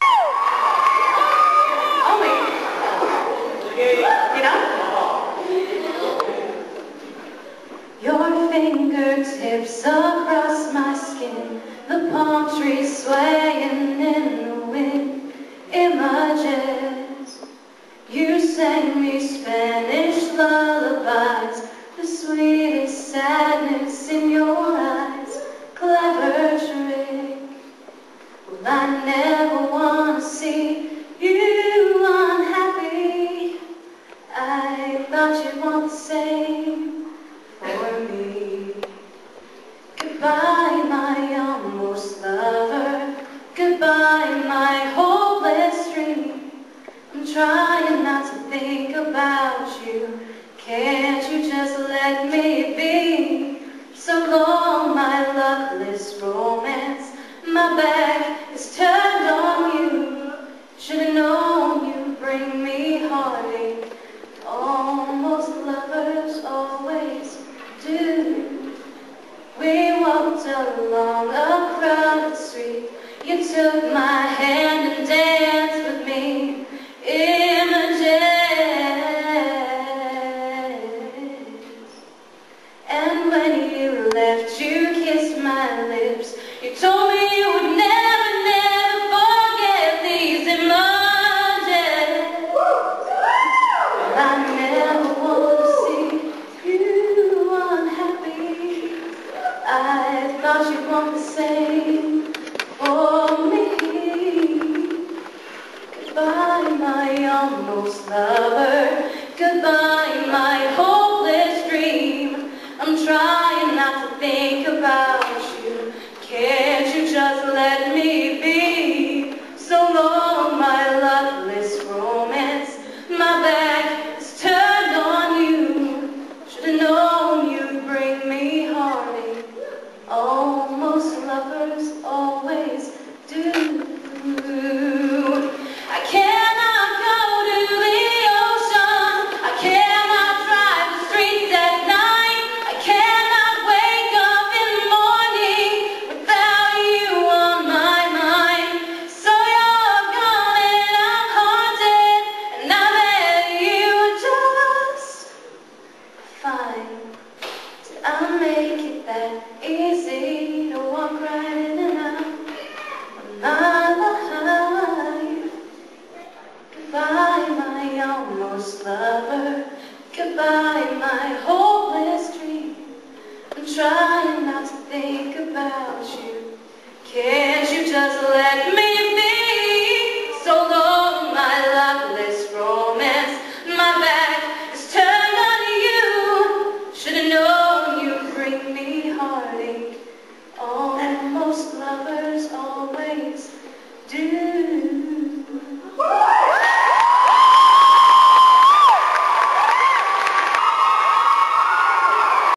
Oh, Your fingertips across my skin, the palm trees swaying in the wind. Images, you sang me Spanish lullabies, the sweetest sadness You'd want the same for me. Goodbye, my almost lover. Goodbye, my hopeless dream. I'm trying not to think about you. Can't you just let me be? So long, street. You took my hand and danced with me. Images. And when you left, you kissed my lips. You told me you would never, never forget these images. But I never want to see you unhappy. I thought you'd want the same Goodbye, my almost lover. Goodbye, my Goodbye, my hopeless dream. I'm trying not to think about you. Can't you just let me